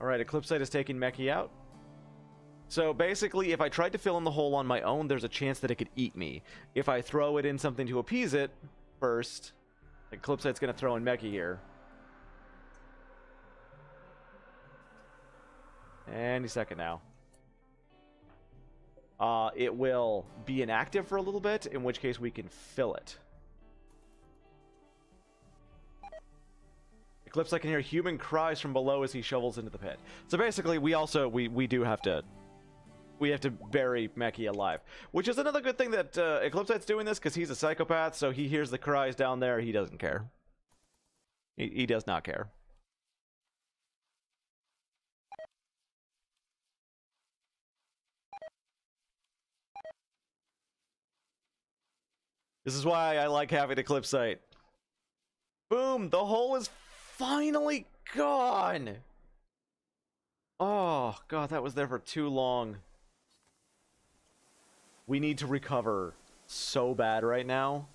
Alright, Eclipsite is taking Meki out. So basically, if I tried to fill in the hole on my own, there's a chance that it could eat me. If I throw it in something to appease it first, Eclipsite's going to throw in Meki here. Any second now. Uh, it will be inactive for a little bit, in which case we can fill it. Eclipse, I can hear human cries from below as he shovels into the pit. So basically, we also, we, we do have to, we have to bury Meki alive. Which is another good thing that uh, Eclipsite's doing this, because he's a psychopath, so he hears the cries down there, he doesn't care. He, he does not care. This is why I like having clip. Boom! The hole is finally gone! Oh, God, that was there for too long. We need to recover so bad right now.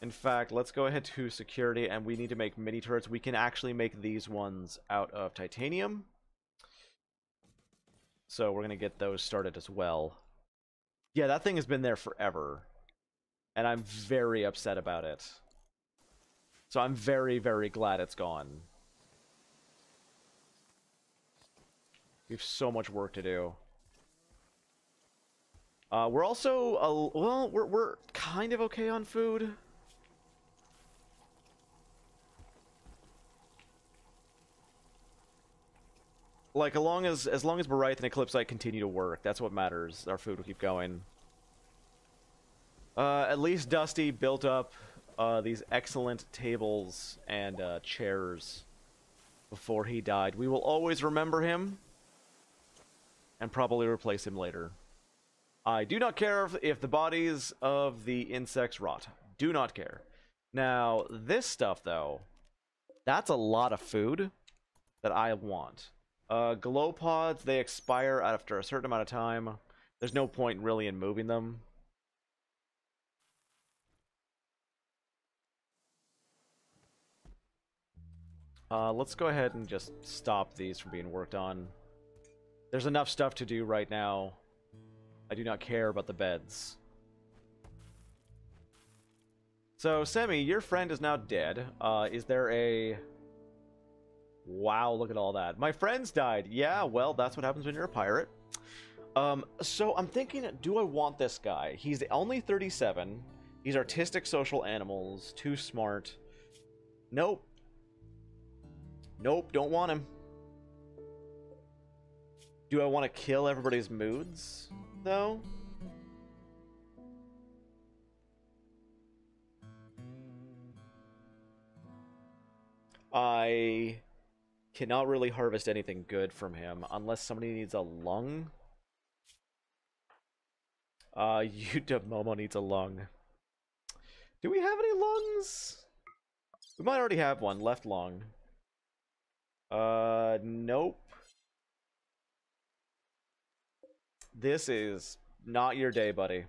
In fact, let's go ahead to security, and we need to make mini turrets. We can actually make these ones out of titanium. So we're going to get those started as well. Yeah, that thing has been there forever. And I'm very upset about it. So I'm very, very glad it's gone. We have so much work to do. Uh, we're also, well, we're, we're kind of okay on food. Like, as long as, as long as Bariath and Eclipsite continue to work, that's what matters. Our food will keep going. Uh, at least Dusty built up uh, these excellent tables and uh, chairs before he died. We will always remember him and probably replace him later. I do not care if, the bodies of the insects rot. Do not care. Now, this stuff, though, that's a lot of food that I want. Uh, glow pods, they expire after a certain amount of time. There's no point really in moving them. Uh, let's go ahead and just stop these from being worked on. There's enough stuff to do right now. I do not care about the beds. So, Semi, your friend is now dead. Uh, is there a... Wow, look at all that. My friends died. Yeah, well, that's what happens when you're a pirate. Um, so I'm thinking, do I want this guy? He's only 37. He's artistic social animals. Too smart. Nope. Nope, don't want him. Do I want to kill everybody's moods, though? I cannot really harvest anything good from him unless somebody needs a lung. Uh, YouTube Momo needs a lung. Do we have any lungs? We might already have one. Left lung. Uh, nope. This is not your day, buddy.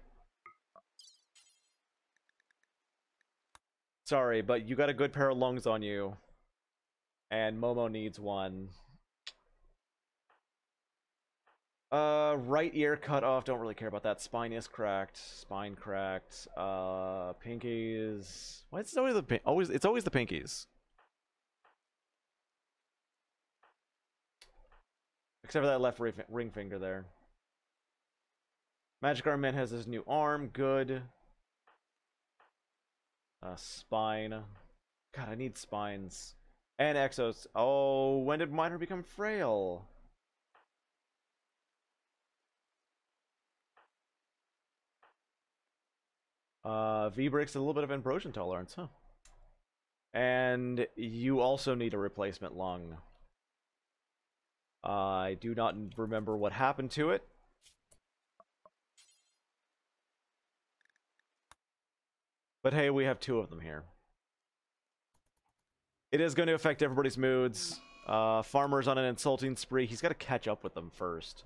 Sorry, but you got a good pair of lungs on you. And Momo needs one. Uh, right ear cut off. Don't really care about that. Spine is cracked. Spine cracked. Uh, pinkies. Why is it always the always? It's always the pinkies. Except for that left ring finger there. Magic Arm Man has his new arm. Good. Uh, spine. God, I need spines. And Exos. Oh, when did Miner become frail? Uh, V breaks a little bit of ambrosia tolerance, huh? And you also need a replacement lung. I do not remember what happened to it. But hey, we have two of them here. It is going to affect everybody's moods. Uh, Farmer's on an insulting spree. He's got to catch up with them first.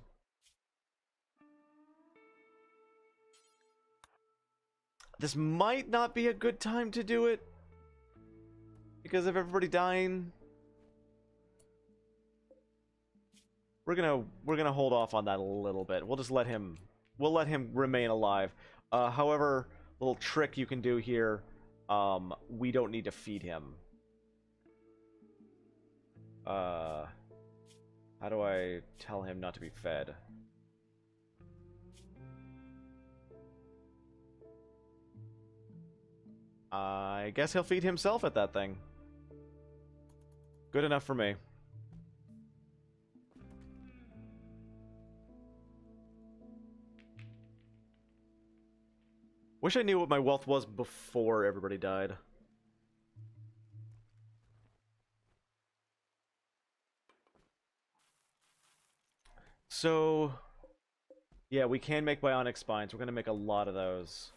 This might not be a good time to do it. Because of everybody dying. We're gonna we're gonna hold off on that a little bit. We'll just let him we'll let him remain alive. Uh, however, little trick you can do here, um, we don't need to feed him. Uh, how do I tell him not to be fed? I guess he'll feed himself at that thing. Good enough for me. Wish I knew what my wealth was before everybody died. So, yeah, we can make bionic spines. We're going to make a lot of those.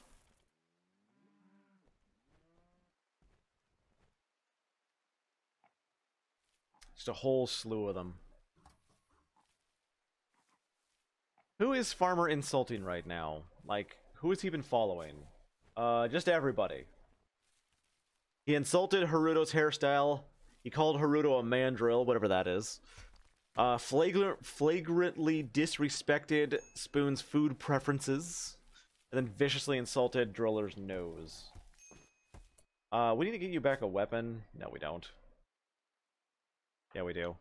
Just a whole slew of them. Who is Farmer insulting right now? Like, who has he been following? Uh, just everybody. He insulted Haruto's hairstyle. He called Haruto a mandrill, whatever that is. Uh, flagrant, flagrantly disrespected Spoon's food preferences. And then viciously insulted Driller's nose. Uh, we need to get you back a weapon. No, we don't. Yeah, we do.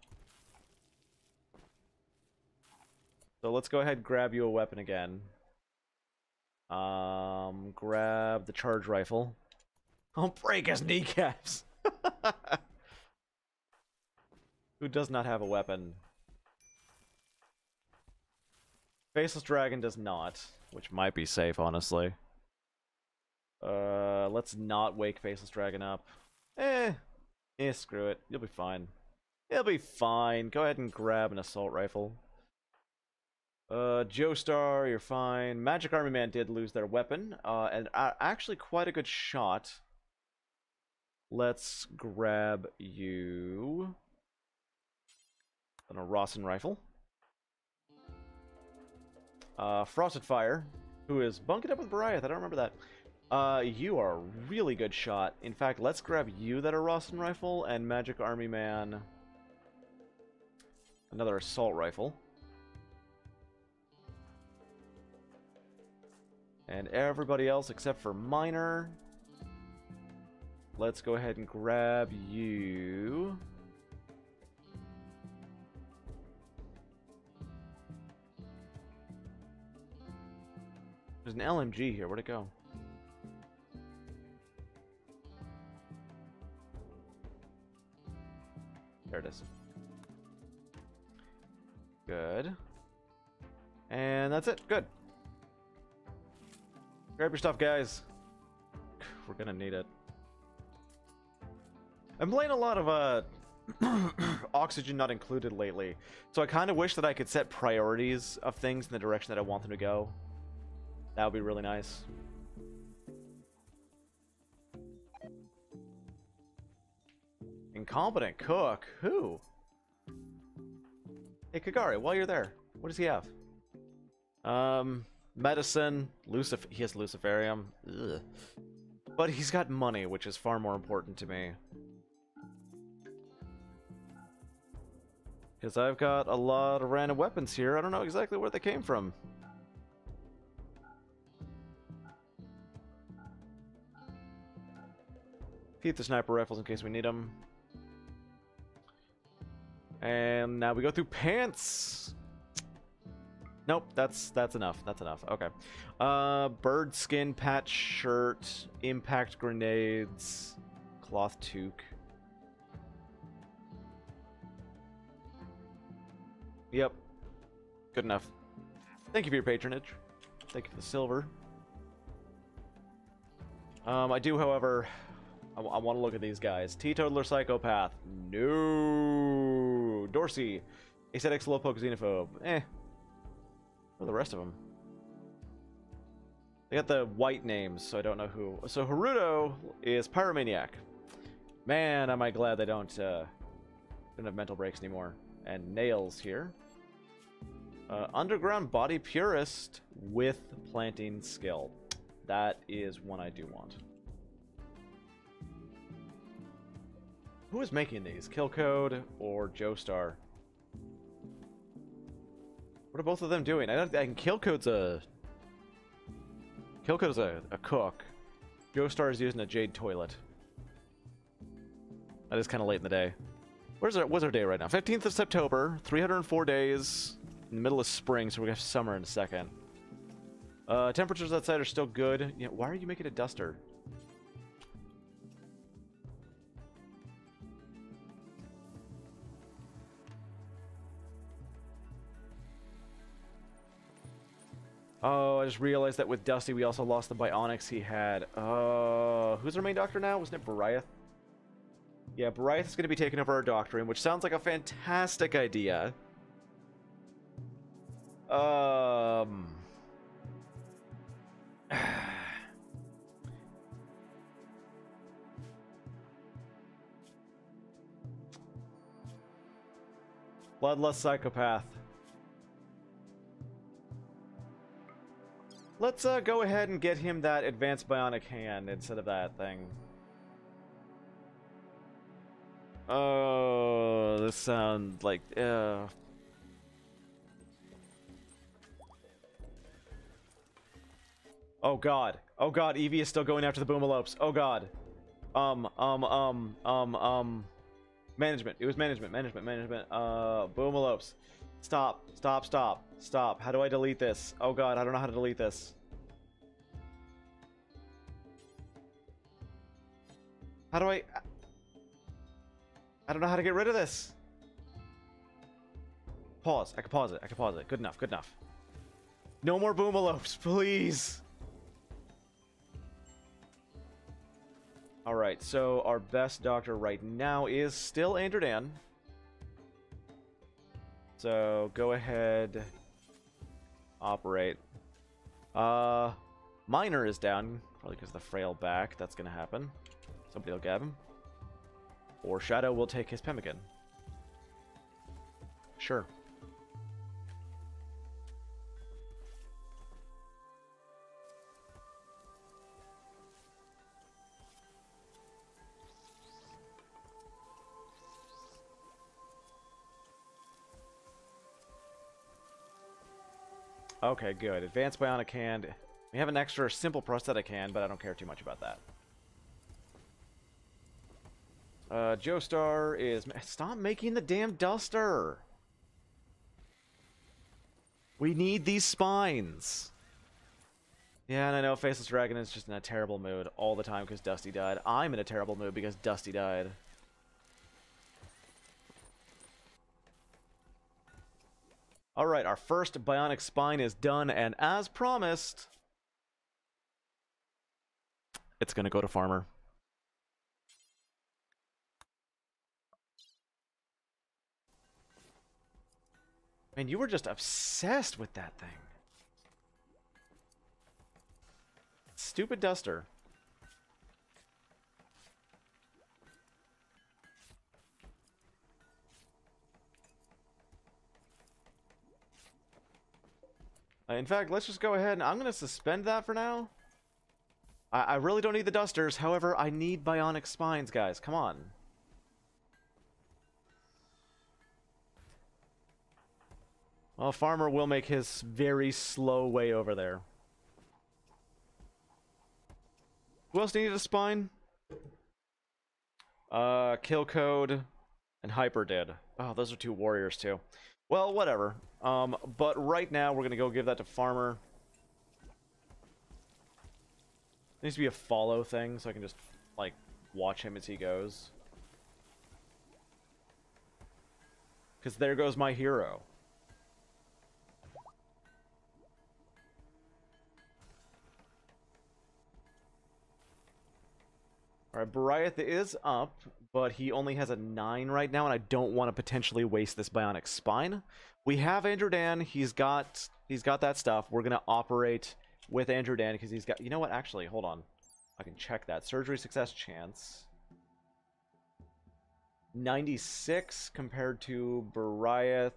So let's go ahead and grab you a weapon again. Um, grab the charge rifle. I'll break his kneecaps. Who does not have a weapon? Faceless Dragon does not, which might be safe, honestly. Uh, let's not wake Faceless Dragon up. Eh, eh, screw it. You'll be fine. You'll be fine. Go ahead and grab an assault rifle. Uh, Joestar, you're fine. Magic Army Man did lose their weapon, uh, and uh, actually quite a good shot. Let's grab you. And a Rawson rifle. Uh, Frosted Fire, who is bunking up with Bariath. I don't remember that. Uh, you are a really good shot. In fact, let's grab you that Rawson rifle and Magic Army Man. Another assault rifle. And everybody else except for Miner. Let's go ahead and grab you. There's an LMG here. Where'd it go? There it is. Good. And that's it. Good. Grab your stuff, guys. We're gonna need it. I'm playing a lot of uh, oxygen not included lately, so I kind of wish that I could set priorities of things in the direction that I want them to go. That would be really nice. Incompetent cook? Who? Hey, Kagari, while you're there, what does he have? Um, medicine, Lucif- he has Luciferium. Ugh. But he's got money, which is far more important to me. Because I've got a lot of random weapons here. I don't know exactly where they came from. Keep the sniper rifles in case we need them. And now we go through pants. Nope, that's that's enough. That's enough. Okay. Uh bird skin patch shirt, impact grenades, cloth toque. Yep. Good enough. Thank you for your patronage. Thank you for the silver. Um, I do, however, I, I want to look at these guys. Teetotaler Psychopath. No. Dorsey. Aesthetic Slowpoke Xenophobe. Eh. Are the rest of them? They got the white names, so I don't know who. So Haruto is Pyromaniac. Man, am I glad they don't, uh, don't have mental breaks anymore. And Nails here. Uh, underground Body Purist with planting skill. That is one I do want. Who is making these? Kill Code or Joestar? What are both of them doing? I don't. think Killcode's a. Killcode's a, a cook. Joestar is using a jade toilet. That is kind of late in the day. Where's our what's our day right now? 15th of September, 304 days in the middle of spring, so we're gonna have summer in a second. Uh, temperatures outside are still good. Yeah, why are you making a duster? Oh, I just realized that with Dusty, we also lost the Bionics he had. Uh, who's our main doctor now? Wasn't it Bariath? Yeah, Bariath is going to be taking over our doctoring, which sounds like a fantastic idea. Um... Bloodlust psychopath. Let's uh, go ahead and get him that advanced bionic hand instead of that thing. Oh, this sounds like uh Oh god. Oh god, Eevee is still going after the Boomalopes. Oh god. Um, um, um, um, um. Management. It was management, management, management. Uh, Boomalopes. Stop, stop, stop, stop. How do I delete this? Oh god, I don't know how to delete this. How do I... I don't know how to get rid of this. Pause. I can pause it. I can pause it. Good enough. Good enough. No more Boomalopes, please. Alright, so our best doctor right now is still Andredan. So go ahead. Operate. Uh, Miner is down, probably because the frail back. That's going to happen. Somebody will grab him. Or Shadow will take his pemmican. Sure. Okay, good. Advanced Bionic Hand. We have an extra simple prosthetic hand, but I don't care too much about that. Uh, Joestar is... Stop making the damn duster! We need these spines! Yeah, and I know Faceless Dragon is just in a terrible mood all the time because Dusty died. I'm in a terrible mood because Dusty died. Alright, our first bionic spine is done, and as promised, it's gonna go to Farmer. Man, you were just obsessed with that thing. Stupid duster. In fact, let's just go ahead and I'm going to suspend that for now. I, I really don't need the dusters. However, I need bionic spines, guys. Come on. Well, Farmer will make his very slow way over there. Who else needed a spine? Uh, Kill Code and Hyper did. Oh, those are two warriors too. Well, whatever. Um, but right now, we're going to go give that to Farmer. Needs to be a follow thing, so I can just, like, watch him as he goes. Because there goes my hero. Alright, Bariath is up, but he only has a 9 right now, and I don't want to potentially waste this Bionic Spine. We have Andrew Dan. He's got he's got that stuff. We're going to operate with Andrew Dan because he's got... You know what? Actually, hold on. I can check that. Surgery success chance. 96 compared to Bariath.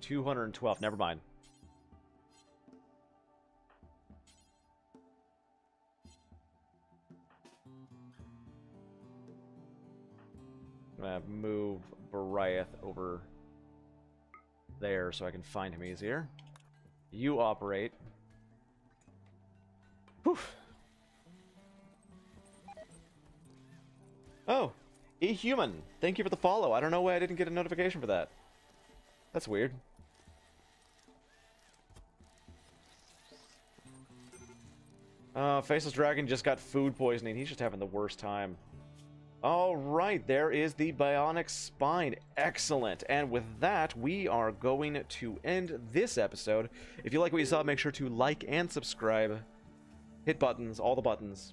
Two hundred and twelve. Never mind. Gonna move Bariath over there so I can find him easier. You operate. Poof. Oh, E-Human. Thank you for the follow. I don't know why I didn't get a notification for that. That's weird. Uh, Faceless Dragon just got food poisoning. He's just having the worst time. All right, there is the bionic spine. Excellent. And with that, we are going to end this episode. If you like what you saw, make sure to like and subscribe. Hit buttons, all the buttons.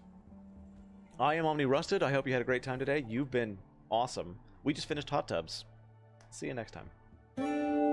I am Omni Rusted. I hope you had a great time today. You've been awesome. We just finished Hot Tubs. See you next time.